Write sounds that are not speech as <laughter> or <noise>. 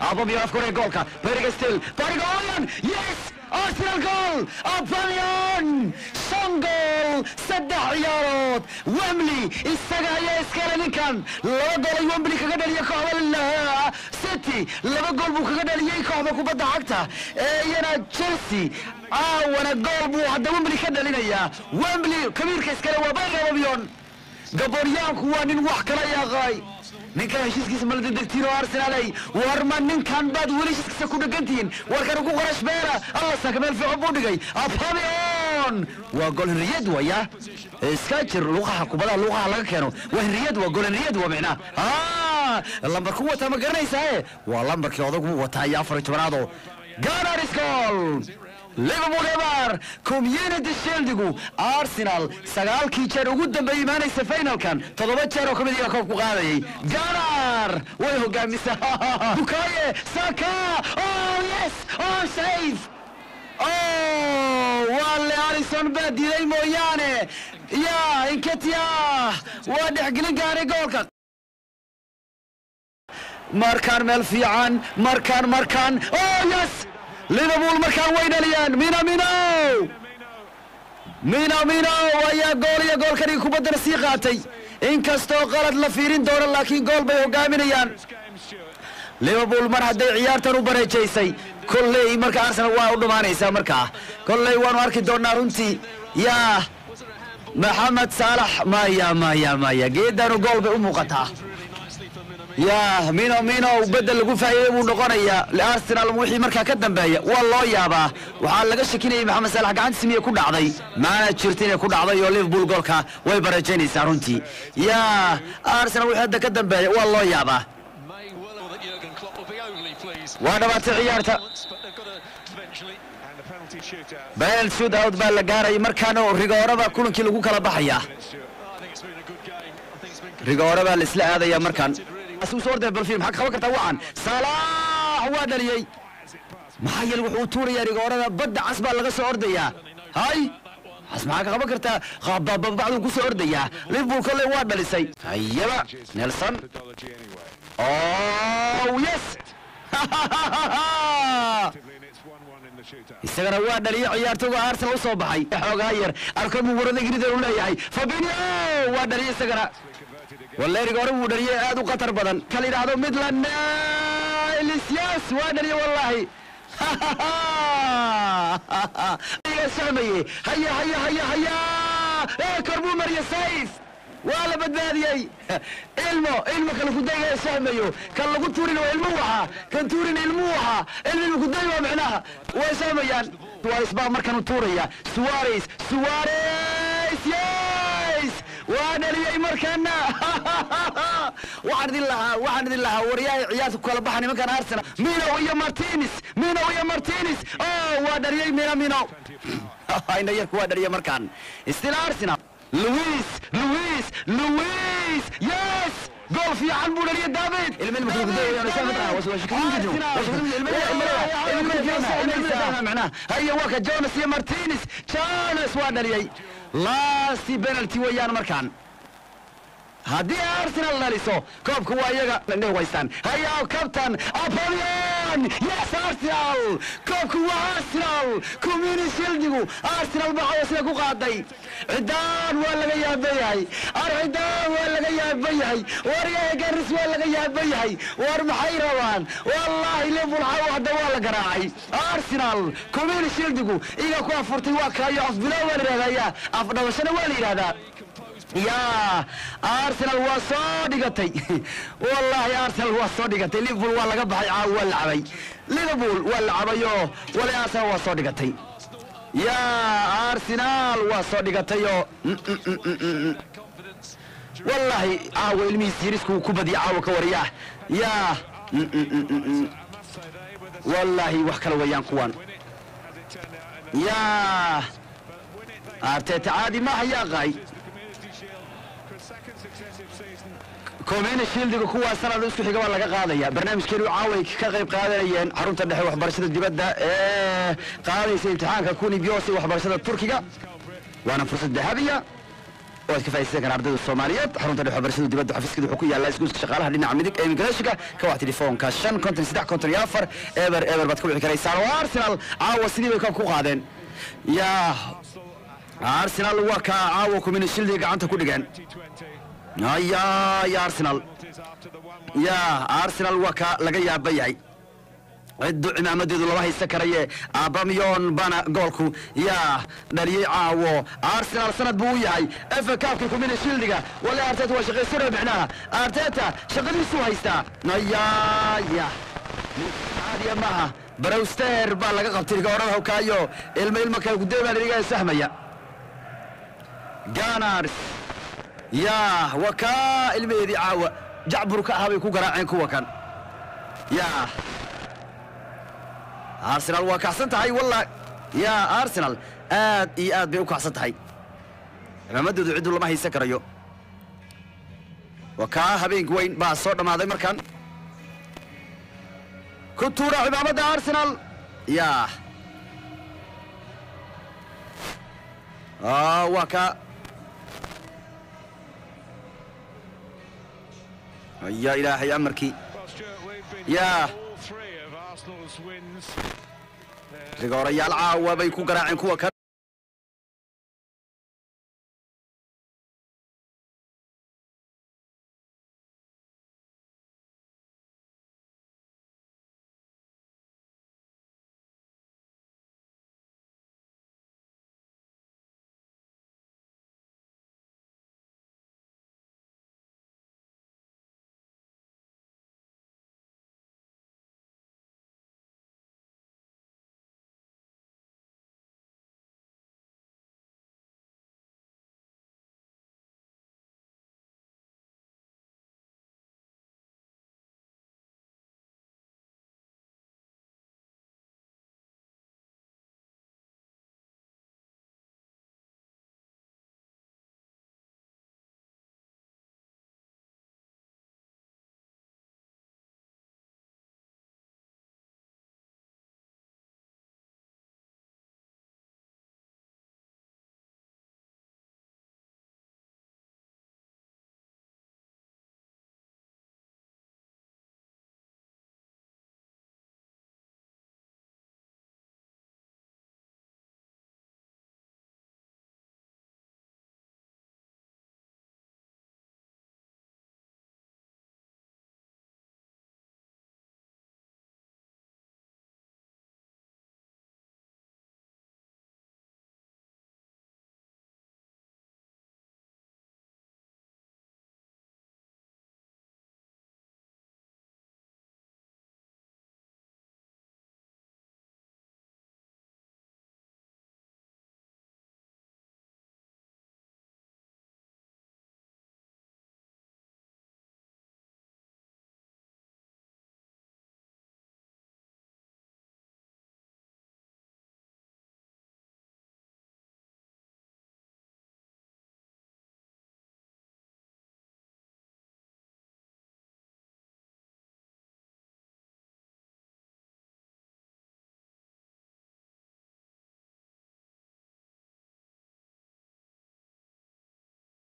Aubameyang afkore goolka beriga still bariga Oyan yes! Arsenal goal! Aubameyang! Shan gool saddex ciyaarood Wembley isaga ayaa iskale ninkan laba gool ay Wembley kaga dhaliyay kooxda City laba gool buu kaga dhaliyay kooxda kubadda cagta ee iyana Chelsea. Caawana gool buu hadda Wembley ka dhalinayaa Wembley kabiirka iskale waa bariga Aubameyang gabooryaanku waa nin wax kala yaqaay ninkan heshiiskiisa mala degdegtiin oo arsenaaley war ma ninkan baad weli heshiiskiisa ku dhegantihiin warkan ugu qorash beera alla saaka meel fiican buu dhigay apabion waa gol henriyad waya iska jir luqaha kubadaha luqaha laga keeno waa henriyad waa gol henriyad waa micnaa ah lambarku wataa ma garanaysaa waa lambarkii odagu wataa iyo afar iyo tobanaadoo ganaris gool liverpool eber community shieldigu arsenal sagaalkii jeer ugu dambeeyey imaanaysa finalkan toddoba jeer oo ka mid koob ku qaadayay ganar way hogaamisaa <laughs> bukaye saka oh yes oh oh waa le alison baa diiday mooyaane ya inketia waa dhexgelin gaaray goolka markaan meel fiican markaan markaan oh yes liverpool markaan way dhaliyaan. Mino mino mino mino ayaa gool iyo goolkanii kubaddana sii qaatay. Inkastoo qalad la fiirin doono laakiin gool bay hogaaminayaan. Liverpool mar hadday ciyaartan u bareejaysay kolley marka arsenal waa u dhumaanaysaa markaa. Kolley waanu arki doonaa runtii. Yaa maxamed saalax maya maya maya geedanu gool bay u muuqataa yaa mino mino bedel lagu faa'iiday buu noqonayaa arsenal wixii markaa ka dambeeya. Waa loo yaabaa. Waxaa laga shakinayay maxamed saalax gacantiisa miyay ku dhacday. Maana jirta inay ku dhacday oo liverpool goolka way barajaynaysaa runtii. Yaa arsenal wixii hadda ka dambeeya waa loo yaabaa. Waa dhawaatay ciyaarta. Penalty shootout. baa la gaarayay markaana rigooraba kulankii lagu kala baxayaa. I think it's been a good game. I think it's been rigoore baa la isla aadaya markaan اسوسور ده برفيم حق خبرك توعان صلاح ودريي. ما هي الوحوتور يا رجال أنا بدي عصب على قصة أرضية هاي اسمعك خبرك تا خاب باب بعض قصة أرضية ليه بوكل واحد بلسي. هيبا نيلسون. أوه يس. <laughs> استغفر الله دليل عيارته وارسله صباحي حوجاير أركب مبرد جديد ولا يعي فبيني أوه دليل استغفر والله يقولوا ودري هذا قطر بدن. كلي هذا مثلنا يا ودري والله. ها ها ها ها ها ها ها ها ها ها ولا بدنا يا إلمو إلمو كان كده يا سامي. كان لو تورين وإلموها كان تورين إلموها. إلمو كده يا معناها ويا سامي يا سواريس بقى مركان توريا. سواريس سواريس. يا suarez suarez yes waa dhaliyey markana waxaan idin lahaa waxaan idin lahaa waryahay ciyaarta ku kala baxa nimankan arsenal mino iyo martinez mino iyo martinez oh waa dhaliyey mino mino ayna yarku waa dhaliya markaan still arsenal luis luis luis yes gool fiican buu dhaliya david haya waa ka jonas iyo martinez jonas waa dhaliyey lasti penalty weeyaan markaan haddii arsenal dhaliso koobka waa iyaga indhe waystaan. Haya kabtan apolion yes arsenal! Koobka waa arsenal! Community shieldigu arsenal baa sida ku qaaday. Cidaan waa laga yaaban yahay. Ar cidaan waa laga yaaban yahay. Waryaha garis waa laga yaaban yahay. War maxay rabaan? Wallaahi liverpool hadda waa la garaacay. Arsenal community shieldigu iga ku afurtay waa kaayo. Afbilow waa la yidhahdaa afdhabashana waa la yidhahdaa yaa arsenal waa soo dhigatay. Wallaahi arsenal waa soo dhigatay. Liverpool waa laga baxay. Caaw waa la liverpool waa la cabayoo arsenal waa soo dhigatay. Yaa arsenal waa soo dhigatayoo wallaahi caawa ilmihiis yirisku ku badiya caawa ka wariyaa. Yaa wallaahi wax kale weeyaan kuwan yaa arteta caadi maaha yaa كومين الشيل دي كوا سنة دوسك حجوا لقى يا برنامج كيلو عاوي كقريب قاضيين حرمت الدحي وحبرشة الدبدة قاضي سيمتحان كوني بيوسي وحبرشة التركية وأنا فرصة ذهبية وأسكف أي سكان عبد الصوماليات حرمت الدحي وحبرشة الدبدة كده حكوي الله يسكت شغالها لنا عمدك اي ميغريشكا كوا تليفون كاشن كونتن سدع كونتن يافر إبر ايبر بتكون حكاية سار وارسنال عاوة سيدي كان كو قاضين يا ارسنال وكا عاوي كومين الشيل دي قعنتها كل جن yaa arsenal waa kaa caawa kumina shildii gacanta ku dhigeen 2020. ayaa ya arsenal. Penalties after the 1-1. yaa arsenal waa ka laga yaaba yahay ciddu cimaamadeedu lama haysan karaye. Abamiyon bana goolku. Yaa dhaliyey caawo. Arsenal sanad buu u yahay. Efa kaabka kumina shildiga wale arteta waa shaqaysana micnaha arteta shaqadiisuu haystaa. Nayaya caadiya maaha. Barowster baa laga qabtay goorada hawkaayo ilma ilma kale gudee baa laiga sahmaya. Ganars yaa waa kaa ilmaheedii caawa. Jacbur ka ahaa bay ku garaaceen kuwa kan. Yaa arsenal waa kacsan tahay walla yaa arsenal aad iyo aad bay u kacsan tahay. Cimaamadeedu ciddu lama haysan karayo. Waa kaa habeenka weyn baa soo dhammaaday markan. Ku tuura cimaamadda arsenal. Yaa Ah, waa kaa يا إلهي أمرك يا. ريغوريال عاوة بيكو قراعين كوا